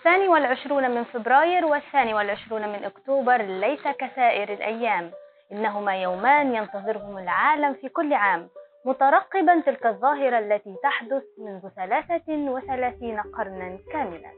الثاني والعشرون من فبراير والثاني والعشرون من أكتوبر ليس كسائر الأيام. إنهما يومان ينتظرهم العالم في كل عام. مترقبا تلك الظاهرة التي تحدث منذ ثلاثة وثلاثين قرنا كاملا.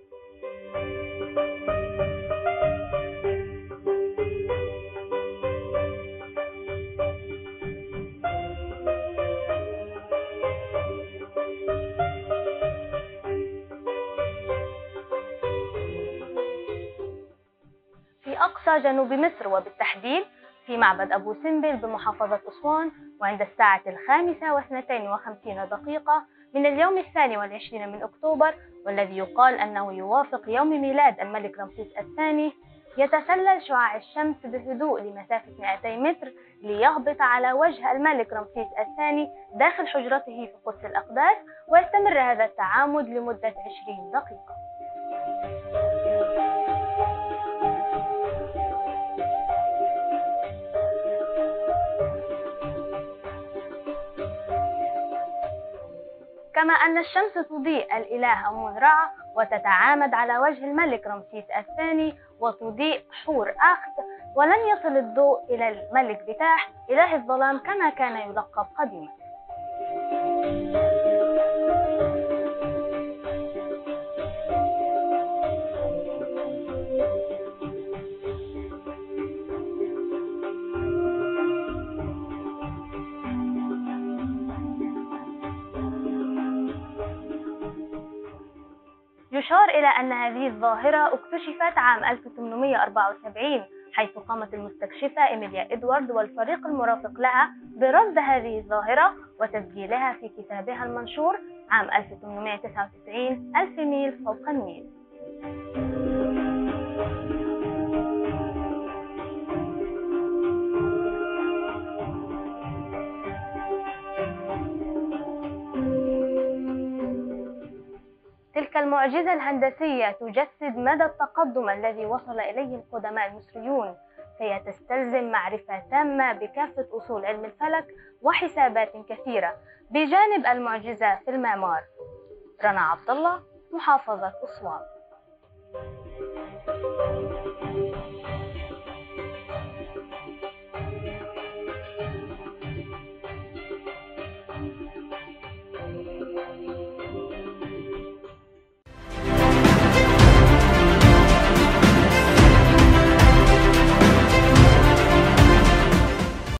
أقصى جنوب مصر وبالتحديد في معبد أبو سمبل بمحافظة أسوان وعند الساعة الخامسة واثنتين وخمسين دقيقة من اليوم الثاني والعشرين من أكتوبر والذي يقال أنه يوافق يوم ميلاد الملك رمسيس الثاني يتسلل شعاع الشمس بهدوء لمسافة 200 متر ليهبط على وجه الملك رمسيس الثاني داخل حجرته في قدس الأقداس ويستمر هذا التعامد لمدة 20 دقيقة. كما أن الشمس تضيء الإله أمون رع وتتعامد على وجه الملك رمسيس الثاني وتضيء حور أخت ولن يصل الضوء إلى الملك بتاح إله الظلام كما كان يلقب قديما. يشار إلى أن هذه الظاهرة اكتشفت عام 1874 حيث قامت المستكشفة إيميليا إدوارد والفريق المرافق لها برصد هذه الظاهرة وتسجيلها في كتابها المنشور عام 1899 ألف ميل فوق النيل تلك المعجزة الهندسية تجسد مدى التقدم الذي وصل إليه القدماء المصريون. فهي تستلزم معرفة تامة بكافة أصول علم الفلك وحسابات كثيرة. بجانب المعجزة في المعمار رنا عبد الله محافظة أسوان.